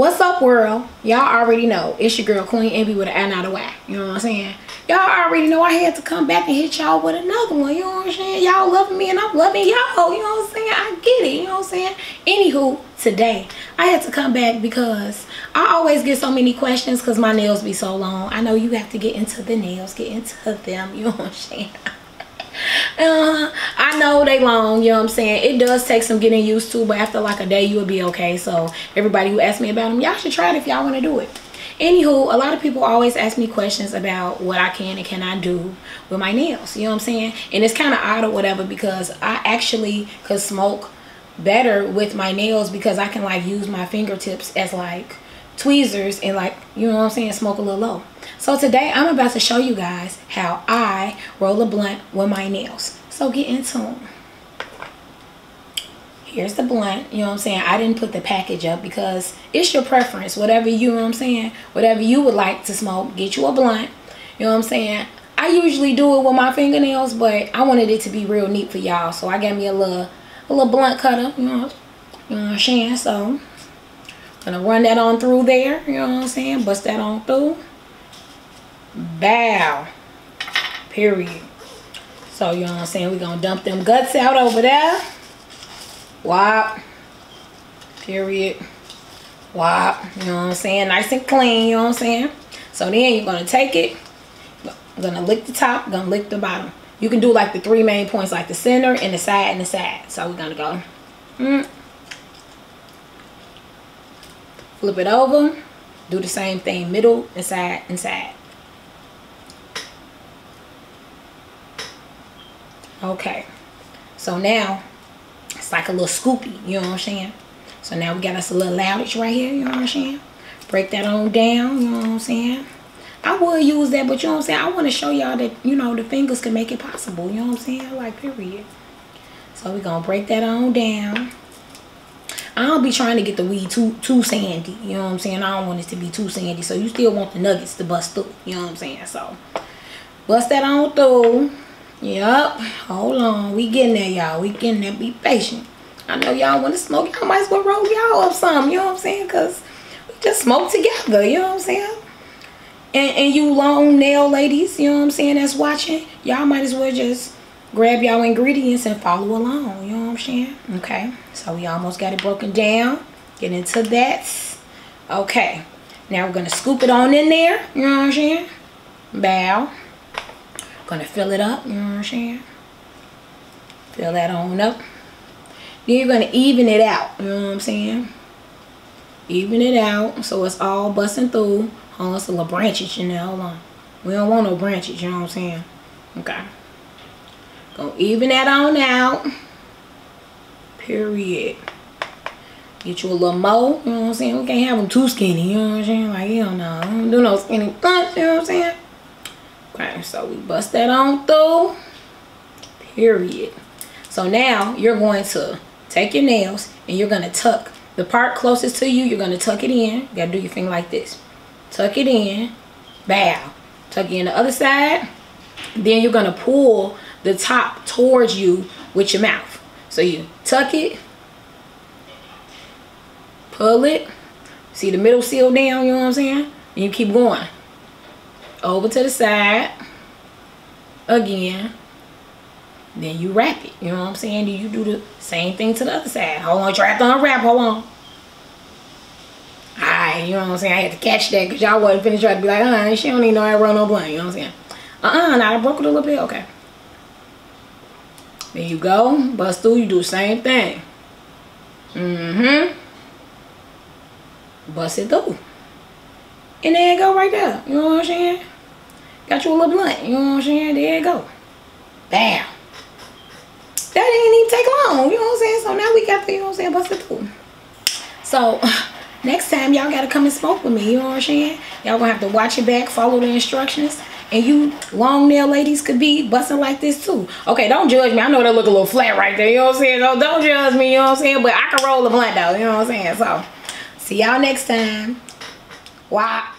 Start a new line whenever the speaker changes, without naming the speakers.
What's up, world? Y'all already know. It's your girl, Queen Envi with an out of whack. You know what I'm saying? Y'all already know I had to come back and hit y'all with another one. You know what I'm saying? Y'all loving me and I'm loving y'all. You know what I'm saying? I get it. You know what I'm saying? Anywho, today, I had to come back because I always get so many questions because my nails be so long. I know you have to get into the nails, get into them. You know what I'm saying? Uh, I know they long, you know what I'm saying? It does take some getting used to, but after like a day, you'll be okay. So everybody who asks me about them, y'all should try it if y'all want to do it. Anywho, a lot of people always ask me questions about what I can and cannot do with my nails. You know what I'm saying? And it's kind of odd or whatever because I actually could smoke better with my nails because I can like use my fingertips as like tweezers and like, you know what I'm saying, smoke a little low. So today I'm about to show you guys how I roll a blunt with my nails. So get into them. Here's the blunt, you know what I'm saying? I didn't put the package up because it's your preference. Whatever you, know what I'm saying? Whatever you would like to smoke, get you a blunt. You know what I'm saying? I usually do it with my fingernails, but I wanted it to be real neat for y'all. So I got me a little a little blunt cutter, you know, you know what I'm saying? So gonna run that on through there, you know what I'm saying? Bust that on through. Bow. Period. So you know what i'm saying? We're gonna dump them guts out over there. Wop. Period. Wop. You know what i'm saying? Nice and clean you know what i'm saying? So then you're gonna take it. Gonna lick the top gonna lick the bottom. You can do like the three main points like the center and the side and the side. So we're gonna go. Mm. Flip it over do the same thing middle inside inside Okay. So now it's like a little scoopy, you know what I'm saying? So now we got us a little loudage right here, you know what I'm saying? Break that on down, you know what I'm saying? I would use that, but you know what I'm saying? I want to show y'all that, you know, the fingers can make it possible, you know what I'm saying? Like, period. So we're to break that on down. I don't be trying to get the weed too too sandy, you know what I'm saying? I don't want it to be too sandy, so you still want the nuggets to bust through, you know what I'm saying? So, bust that on through. Yup. Hold on. We getting there, y'all. We getting there. Be patient. I know y'all want to smoke. Y'all might as well roll y'all up some. You know what I'm saying? Because we just smoke together. You know what I'm saying? And, and you long nail ladies, you know what I'm saying, that's watching. Y'all might as well just grab y'all ingredients and follow along. You know what I'm saying? Okay. So we almost got it broken down. Get into that. Okay. Now we're going to scoop it on in there. You know what I'm saying? Bow. Gonna fill it up, you know what I'm saying? Fill that on up. Then you're gonna even it out, you know what I'm saying? Even it out so it's all busting through. On, it's a little branches hold on. We don't want no branches, you know what I'm saying? Okay. Gonna even that on out. Period. Get you a little more, you know what I'm saying? We can't have them too skinny, you know what I'm saying? Like, hell no, don't do no skinny punch, you know what I'm saying? Okay, so we bust that on through. Period. So now you're going to take your nails and you're going to tuck the part closest to you. You're going to tuck it in. You got to do your thing like this. Tuck it in. Bow. Tuck it in the other side. Then you're going to pull the top towards you with your mouth. So you tuck it. Pull it. See the middle seal down, you know what I'm saying? And you keep going over to the side again then you wrap it you know what i'm saying Do you do the same thing to the other side hold on try to unwrap hold on Alright, you know what I'm saying? I had to catch that because y'all wasn't finished trying to be like, uh, she don't even know I run no blunt, you know what I'm saying? Uh-uh, now I broke it a little bit, okay. There you go, bust through, you do the same thing. Mm-hmm. Bust it through. And there you go right there, you know what I'm saying? Got you a little blunt. You know what I'm saying? There you go. Bam. That didn't even take long. You know what I'm saying? So now we got the, you know what I'm saying, busted through. So next time y'all gotta come and smoke with me. You know what I'm saying? Y'all gonna have to watch your back, follow the instructions. And you long nail ladies could be busting like this too. Okay, don't judge me. I know that look a little flat right there. You know what I'm saying? Don't, don't judge me. You know what I'm saying? But I can roll the blunt though. You know what I'm saying? So see y'all next time. Wow.